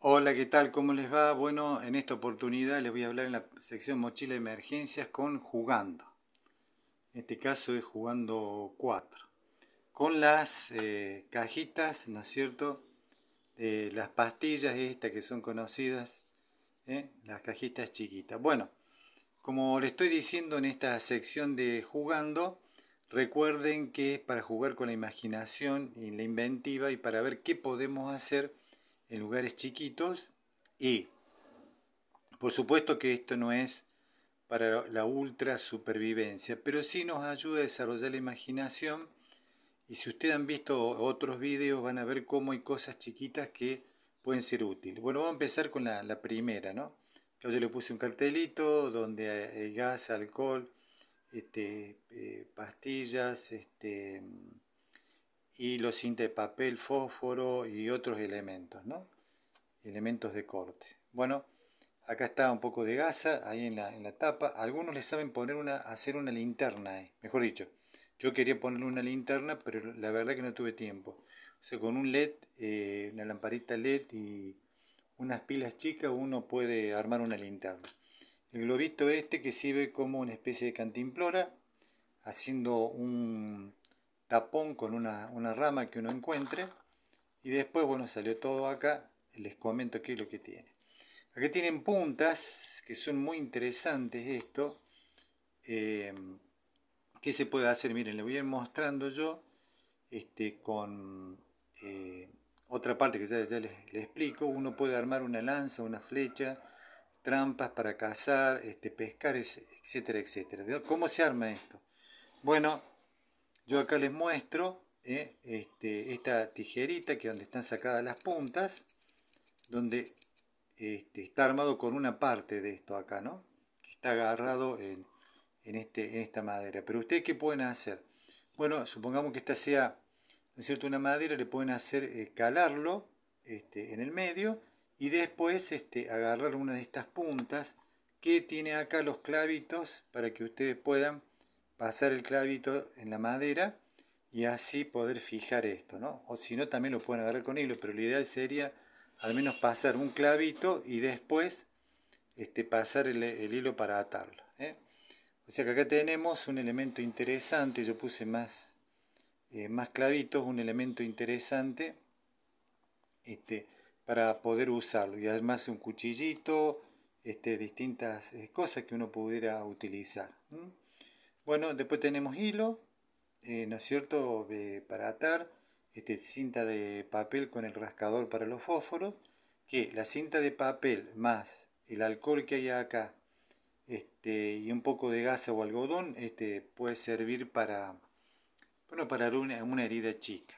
Hola, ¿qué tal? ¿Cómo les va? Bueno, en esta oportunidad les voy a hablar en la sección mochila de emergencias con jugando. En este caso es jugando 4. Con las eh, cajitas, ¿no es cierto? las pastillas estas que son conocidas, ¿eh? las cajitas chiquitas. Bueno, como les estoy diciendo en esta sección de jugando, recuerden que es para jugar con la imaginación y la inventiva y para ver qué podemos hacer en lugares chiquitos y por supuesto que esto no es para la ultra supervivencia, pero sí nos ayuda a desarrollar la imaginación y si ustedes han visto otros vídeos van a ver cómo hay cosas chiquitas que pueden ser útiles. Bueno, vamos a empezar con la, primera, ¿no? Yo le puse un cartelito donde hay gas, alcohol, este, eh, pastillas, este, los cinta de papel, fósforo y otros elementos, ¿no? Elementos de corte. Bueno, acá está un poco de gasa ahí en la, en la tapa. Algunos le saben poner una, hacer una linterna, eh. mejor dicho. Yo quería ponerle una linterna, pero la verdad que no tuve tiempo. O sea, con un LED, eh, una lamparita LED y unas pilas chicas, uno puede armar una linterna. El globito este que sirve como una especie de cantimplora, haciendo un, tapón con una, rama que uno encuentre. Y después, bueno, salió todo acá. Les comento qué es lo que tiene. Aquí tienen puntas que son muy interesantes esto. Eh, ¿Qué se puede hacer? Miren, le voy a ir mostrando yo este, con eh, otra parte que ya, ya les, explico. Uno puede armar una lanza, una flecha, trampas para cazar, este, pescar, etcétera, etcétera. ¿Cómo se arma esto? Bueno, yo acá les muestro eh, este, esta tijerita que donde están sacadas las puntas, donde este, está armado con una parte de esto acá, ¿no? Que está agarrado en, este, esta madera. Pero ustedes qué pueden hacer? Bueno, supongamos que esta sea, ¿no es cierto?, una madera, le pueden hacer eh, calarlo este, en el medio y después este, agarrar una de estas puntas que tiene acá los clavitos para que ustedes puedan pasar el clavito en la madera y así poder fijar esto, ¿no? O si no, también lo pueden agarrar con hilo, pero lo ideal sería al menos pasar un clavito y después este, pasar el, hilo para atarlo. ¿eh? O sea que acá tenemos un elemento interesante, yo puse más, eh, más clavitos, un elemento interesante este, para poder usarlo. Y además un cuchillito, este, distintas eh, cosas que uno pudiera utilizar. Bueno, después tenemos hilo, eh, ¿no es cierto?, para atar, este, cinta de papel con el rascador para los fósforos, que la cinta de papel más el alcohol que hay acá este, y un poco de gasa o algodón este, puede servir para, bueno, para una, una herida chica.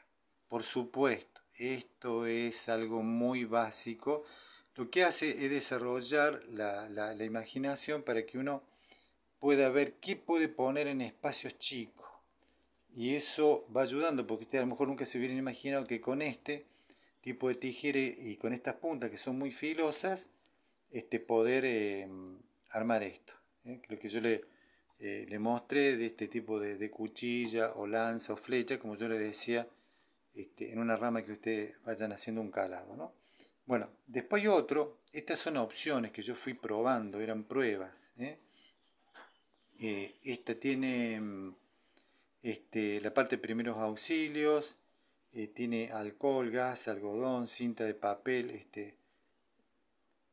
Por supuesto, esto es algo muy básico. Lo que hace es desarrollar la, la imaginación para que uno pueda ver qué puede poner en espacios chicos. Y eso va ayudando, porque usted a lo mejor nunca se hubiera imaginado que con este tipo de tijera y con estas puntas que son muy filosas, este, poder em, armar esto. ¿eh? Creo que yo le, eh, le mostré de este tipo de, cuchilla o lanza o flecha, como yo le decía, este, en una rama que ustedes vayan haciendo un calado. ¿no? Bueno, después hay otro, estas son opciones que yo fui probando, eran pruebas. ¿Eh? Esta tiene mm, este, la parte de primeros auxilios, eh, tiene alcohol, gas, algodón, cinta de papel este,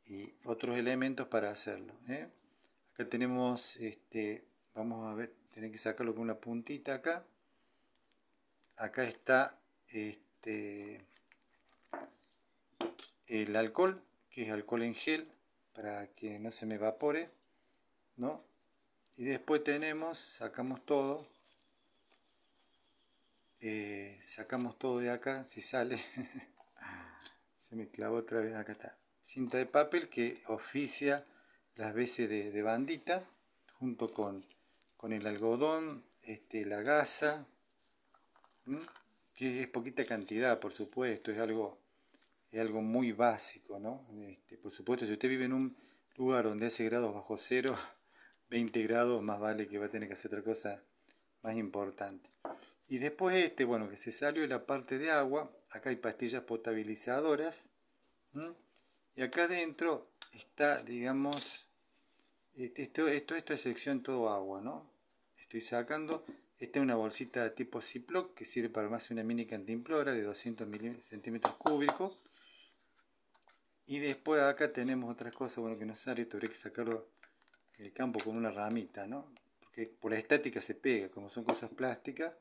y otros elementos para hacerlo. ¿eh? Acá tenemos, este, vamos a ver, tiene que sacarlo con una puntita acá. Acá está este, el alcohol, que es alcohol en gel, para que no se me evapore. ¿no? Y después tenemos, sacamos todo, eh, sacamos todo de acá, si sale, se me clavó otra vez, acá está, cinta de papel que oficia las veces de, bandita, junto con, con, el algodón, este, la gasa, que es poquita cantidad, por supuesto, es algo, es algo muy básico, ¿no? Este, por supuesto, si usted vive en un lugar donde hace grados bajo cero, 20 grados, más vale que va a tener que hacer otra cosa más importante. Y después este, bueno, que se salió de la parte de agua, acá hay pastillas potabilizadoras, Y acá adentro está, digamos, este, esto, esto, esto es sección todo agua, ¿no? Estoy sacando, esta es una bolsita tipo Ziploc que sirve para armarse una mini cantimplora de 200 centímetros cúbicos. Y después acá tenemos otras cosas, bueno, que no sale, habría que sacarlo el campo con una ramita, ¿no? Porque por la estática se pega, como son cosas plásticas.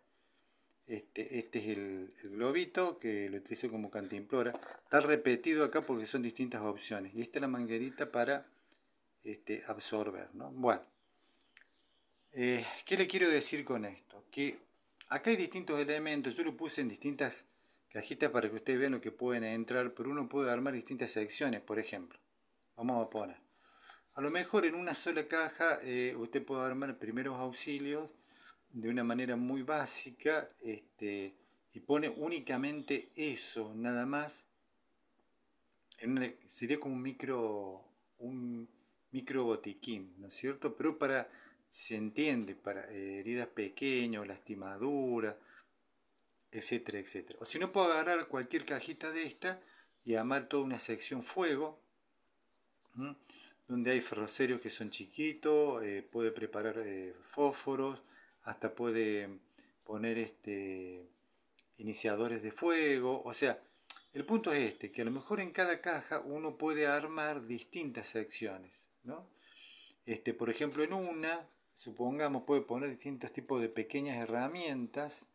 Este, este es el, globito que lo utilizo como cantimplora. Está repetido acá porque son distintas opciones. Y esta es la manguerita para este, absorber, ¿no? Bueno, eh, ¿qué le quiero decir con esto? Que acá hay distintos elementos, yo lo puse en distintas cajitas para que ustedes vean lo que pueden entrar, pero uno puede armar distintas secciones, por ejemplo. Vamos a poner a lo mejor en una sola caja eh, usted puede armar primeros auxilios de una manera muy básica este, y pone únicamente eso, nada más. sería como un micro, un micro botiquín, ¿no es cierto? Pero para, se entiende, para eh, heridas pequeñas, lastimaduras, etcétera, etcétera. O si no, puedo agarrar cualquier cajita de esta y armar toda una sección fuego donde hay ferrocerios que son chiquitos, eh, puede preparar eh, fósforos, hasta puede poner este, iniciadores de fuego, o sea, el punto es este, que a lo mejor en cada caja uno puede armar distintas secciones, ¿no? Este, por ejemplo, en una, supongamos, puede poner distintos tipos de pequeñas herramientas,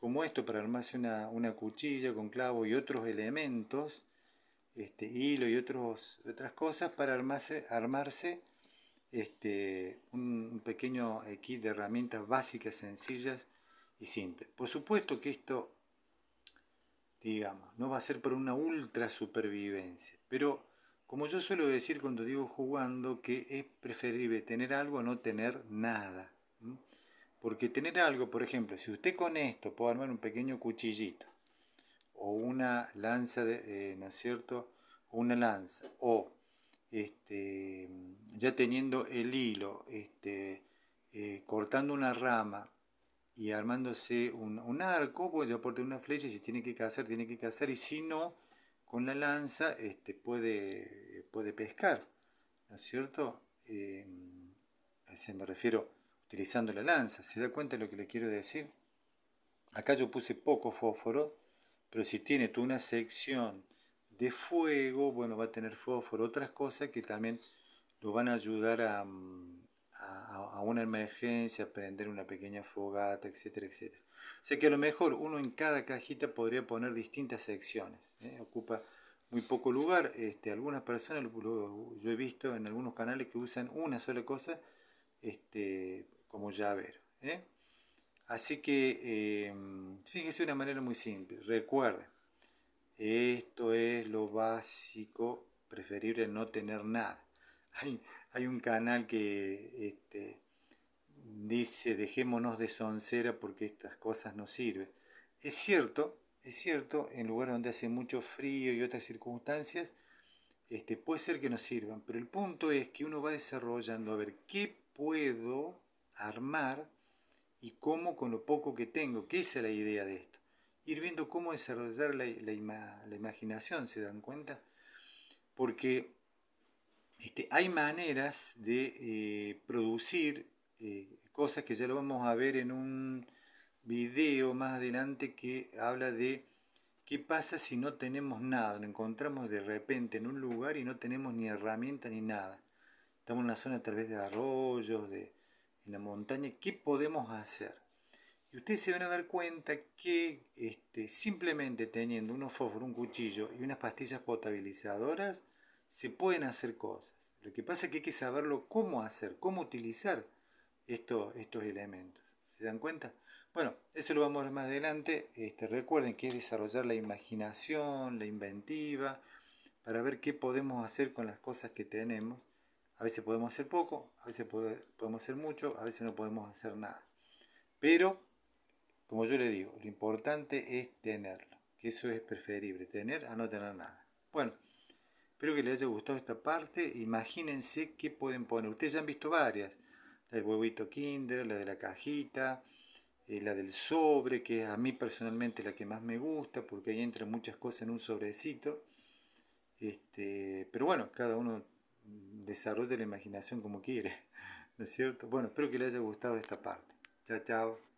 como esto para armarse una, una cuchilla con clavo y otros elementos, este, hilo y otros, otras cosas para armarse, armarse este, un pequeño kit de herramientas básicas, sencillas y simples. Por supuesto que esto, digamos, no va a ser por una ultra supervivencia, pero como yo suelo decir cuando digo jugando, que es preferible tener algo a no tener nada. Porque tener algo, por ejemplo, si usted con esto puede armar un pequeño cuchillito, o una lanza, de, eh, ¿no es cierto? Una lanza, o este, ya teniendo el hilo, este, eh, cortando una rama y armándose un, arco, pues ya aporte una flecha y si tiene que cazar, tiene que cazar, y si no, con la lanza este, puede, puede pescar, ¿no es cierto? Eh, se me refiero utilizando la lanza, ¿se da cuenta de lo que le quiero decir? Acá yo puse poco fósforo, pero si tiene tú una sección de fuego, bueno, va a tener fósforo, otras cosas que también lo van a ayudar a, a, una emergencia, a prender una pequeña fogata, etcétera, etcétera. O sea que a lo mejor uno en cada cajita podría poner distintas secciones. ¿eh? Ocupa muy poco lugar. Este, algunas personas, yo he visto en algunos canales que usan una sola cosa este, como llavero. ¿eh? Así que fíjese de una manera muy simple. Recuerden, esto es lo básico, preferible no tener nada. Hay, un canal que este, dice dejémonos de soncera porque estas cosas no sirven. Es cierto, es cierto, en lugares donde hace mucho frío y otras circunstancias, este, puede ser que no sirvan, pero el punto es que uno va desarrollando a ver qué puedo armar y cómo con lo poco que tengo, que esa es la idea de esto. Ir viendo cómo desarrollar la, la, imaginación, ¿se dan cuenta? Porque este, hay maneras de eh, producir eh, cosas que ya lo vamos a ver en un video más adelante que habla de qué pasa si no tenemos nada, nos encontramos de repente en un lugar y no tenemos ni herramienta ni nada. Estamos en una zona tal vez de arroyos, de, en la montaña, ¿qué podemos hacer? Y ustedes se van a dar cuenta que este, simplemente teniendo unos fósforos, un cuchillo y unas pastillas potabilizadoras, se pueden hacer cosas. Lo que pasa es que hay que saberlo cómo hacer, cómo utilizar estos, estos elementos. ¿Se dan cuenta? Bueno, eso lo vamos a ver más adelante. Este, recuerden que es desarrollar la imaginación, la inventiva, para ver qué podemos hacer con las cosas que tenemos a veces podemos hacer poco, a veces podemos hacer mucho, a veces no podemos hacer nada. Pero, como yo le digo, lo importante es tenerlo, que eso es preferible, tener a no tener nada. Bueno, espero que les haya gustado esta parte. Imagínense qué pueden poner. Ustedes ya han visto varias. La del huevito Kinder, la de la cajita, eh, la del sobre, que a mí personalmente la que más me gusta, porque ahí entran muchas cosas en un sobrecito. Este, pero bueno, cada uno desarrolla la imaginación como quiere, ¿no es cierto? Bueno, espero que les haya gustado esta parte. Chao, chao.